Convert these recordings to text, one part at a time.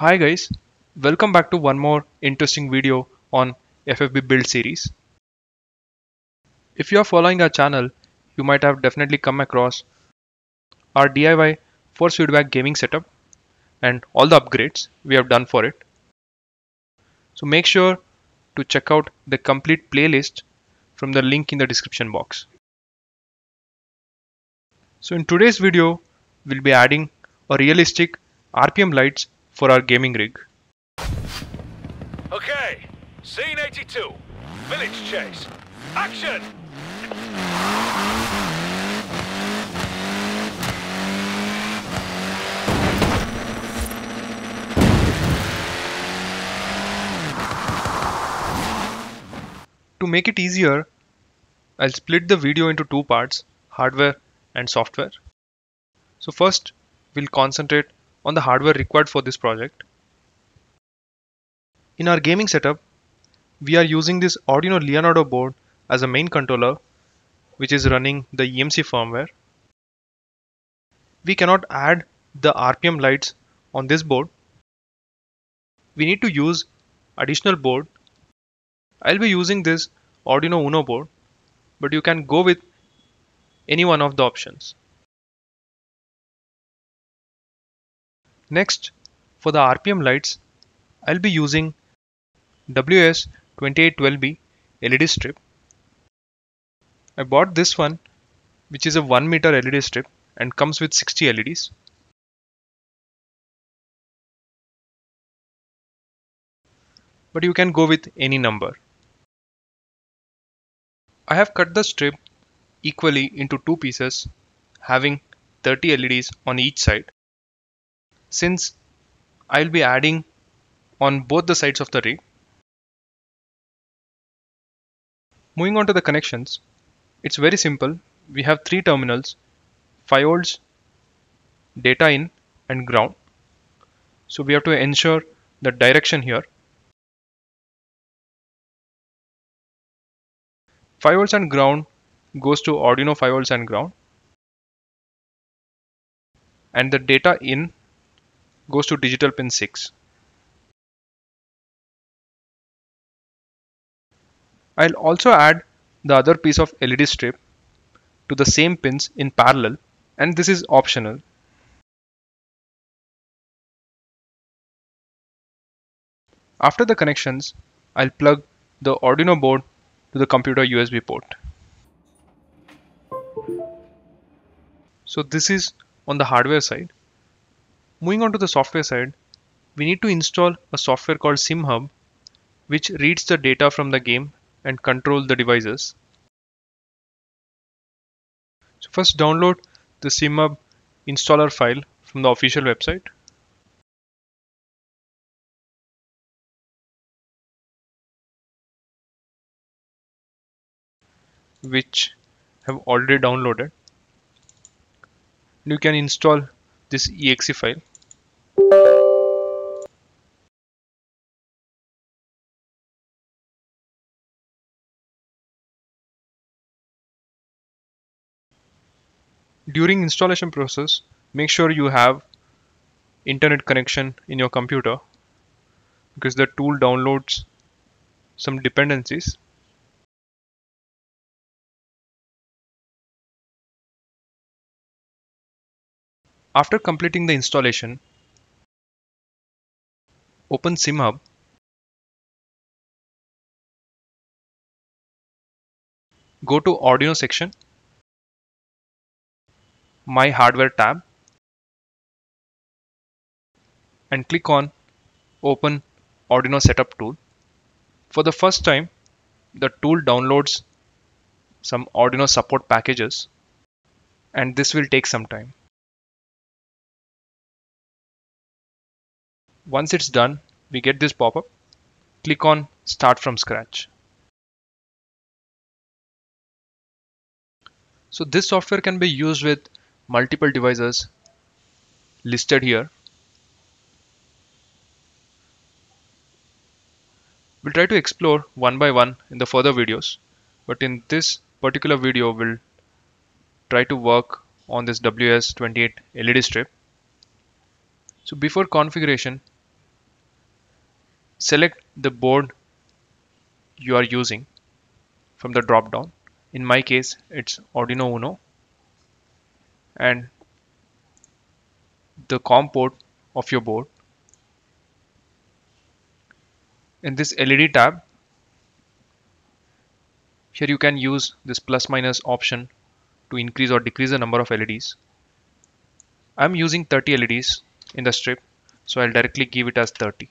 Hi guys, welcome back to one more interesting video on FFB build series. If you are following our channel, you might have definitely come across our DIY force feedback gaming setup and all the upgrades we have done for it. So make sure to check out the complete playlist from the link in the description box. So in today's video, we'll be adding a realistic RPM lights for our gaming rig. Okay, scene 82. Village chase. Action! To make it easier, I'll split the video into two parts, hardware and software. So first, we'll concentrate on the hardware required for this project. In our gaming setup, we are using this Arduino Leonardo board as a main controller which is running the EMC firmware. We cannot add the RPM lights on this board. We need to use additional board. I'll be using this Arduino Uno board but you can go with any one of the options. Next, for the RPM lights, I'll be using WS2812B LED strip. I bought this one, which is a 1 meter LED strip and comes with 60 LEDs. But you can go with any number. I have cut the strip equally into two pieces having 30 LEDs on each side. Since I'll be adding on both the sides of the rig. Moving on to the connections, it's very simple. We have three terminals, 5 volts, data in and ground. So we have to ensure the direction here 5 volts and ground goes to Arduino 5 volts and ground and the data in goes to digital pin 6. I'll also add the other piece of LED strip to the same pins in parallel and this is optional. After the connections, I'll plug the Arduino board to the computer USB port. So this is on the hardware side. Moving on to the software side, we need to install a software called SimHub which reads the data from the game and control the devices. So first download the SimHub installer file from the official website. which have already downloaded you can install this exe file during installation process make sure you have internet connection in your computer because the tool downloads some dependencies. After completing the installation, open SimHub Go to Arduino section, My Hardware tab and click on Open Arduino Setup tool. For the first time, the tool downloads some Arduino support packages and this will take some time. Once it's done, we get this pop-up. Click on Start from Scratch. So this software can be used with multiple devices listed here. We'll try to explore one by one in the further videos, but in this particular video, we'll try to work on this WS28 LED strip. So before configuration, select the board you are using from the drop down. In my case, it's Arduino Uno and the COM port of your board. In this LED tab, here you can use this plus minus option to increase or decrease the number of LEDs. I'm using 30 LEDs in the strip, so I'll directly give it as 30.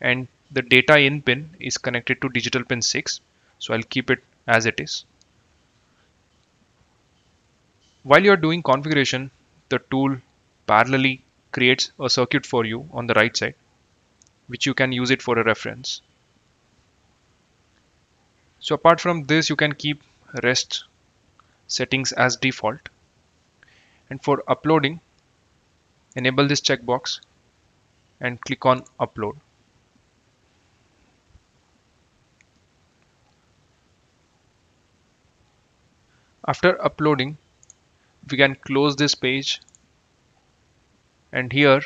And the data in pin is connected to digital pin 6, so I'll keep it as it is. While you're doing configuration, the tool parallelly creates a circuit for you on the right side, which you can use it for a reference. So apart from this, you can keep rest settings as default. And for uploading, enable this checkbox and click on upload. After uploading, we can close this page and here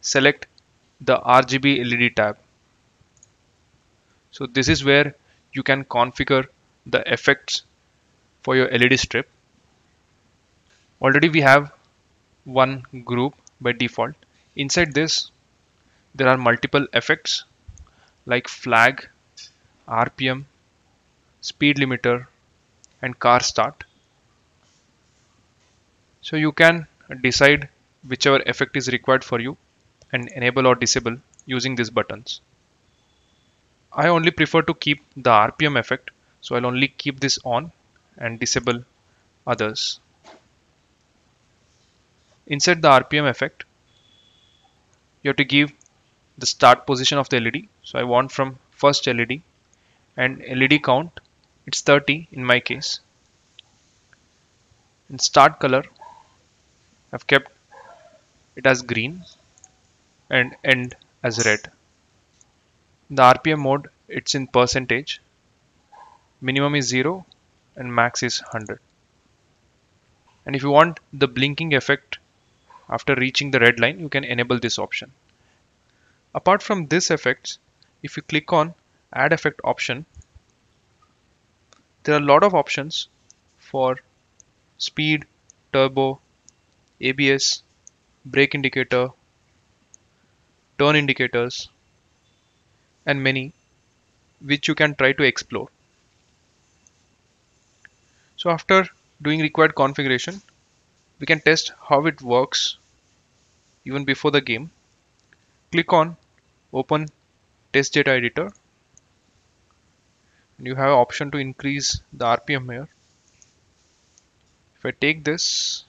select the RGB LED tab. So this is where you can configure the effects for your LED strip. Already we have one group by default. Inside this, there are multiple effects like flag, RPM, speed limiter, and car start. So you can decide whichever effect is required for you and enable or disable using these buttons. I only prefer to keep the RPM effect so I'll only keep this on and disable others. Inside the RPM effect you have to give the start position of the LED so I want from first LED and LED count it's 30 in my case in start color I've kept it as green and end as red. The RPM mode, it's in percentage. Minimum is 0 and max is 100. And if you want the blinking effect after reaching the red line, you can enable this option. Apart from this effects, if you click on add effect option, there are a lot of options for speed, turbo, ABS, brake indicator, turn indicators, and many which you can try to explore. So after doing required configuration, we can test how it works even before the game. Click on open test data editor and you have option to increase the RPM here. If I take this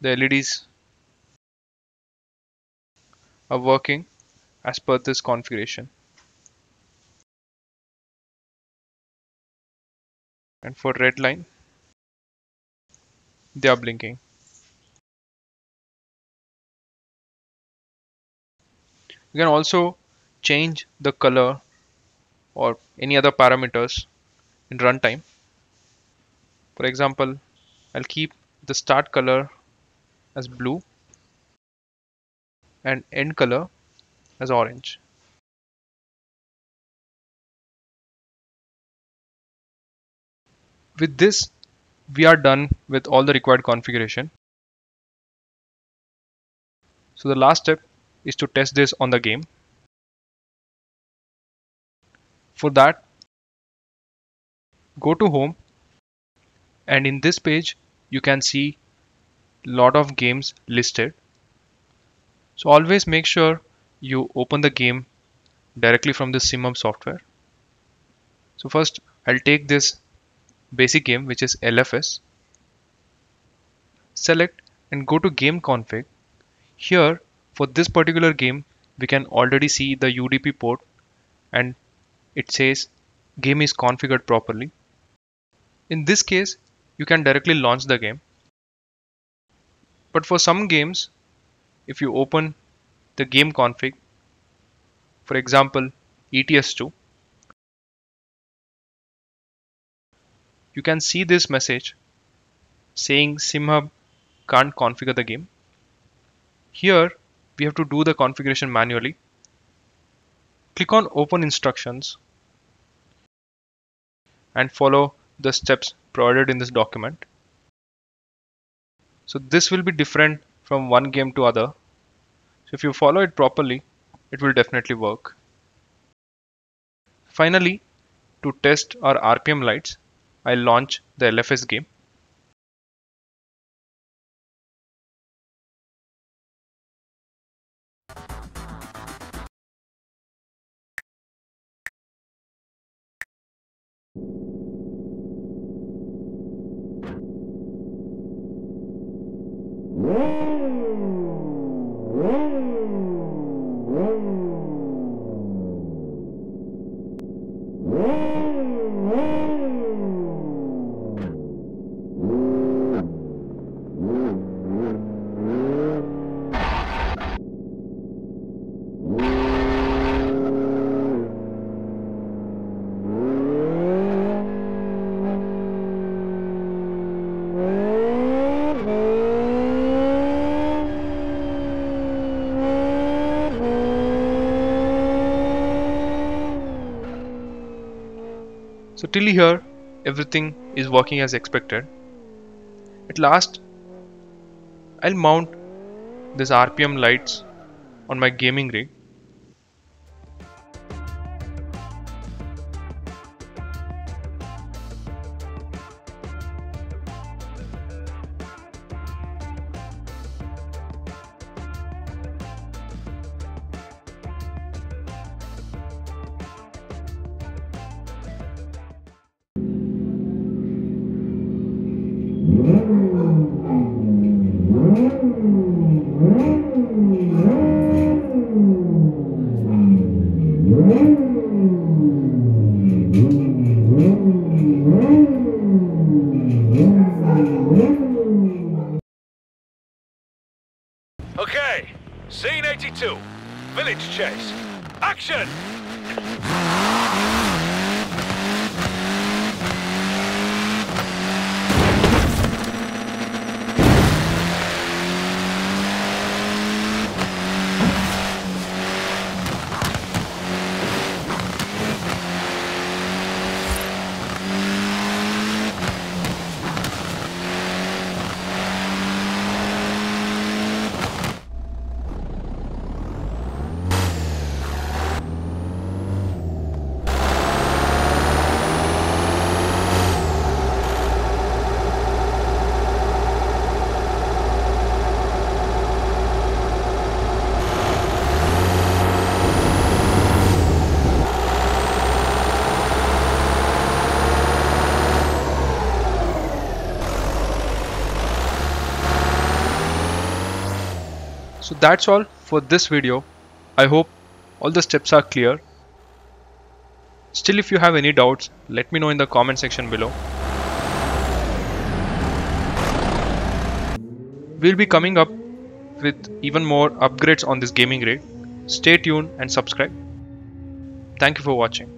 the LEDs are working as per this configuration. And for red line, they are blinking. You can also change the color or any other parameters in runtime. For example, I'll keep the start color as blue and end color as orange. With this, we are done with all the required configuration. So the last step is to test this on the game. For that, go to home and in this page you can see lot of games listed. So always make sure you open the game directly from the SimHub software. So first I'll take this basic game which is LFS. Select and go to game config. Here for this particular game we can already see the UDP port and it says game is configured properly. In this case you can directly launch the game but for some games, if you open the game config, for example, ETS2, you can see this message saying SimHub can't configure the game. Here, we have to do the configuration manually. Click on open instructions and follow the steps provided in this document. So this will be different from one game to other. So if you follow it properly, it will definitely work. Finally, to test our RPM lights, I'll launch the LFS game. Ooh. So till here everything is working as expected. At last I'll mount this RPM lights on my gaming rig. Action! So that's all for this video. I hope all the steps are clear. Still if you have any doubts, let me know in the comment section below. We'll be coming up with even more upgrades on this gaming rig. Stay tuned and subscribe. Thank you for watching.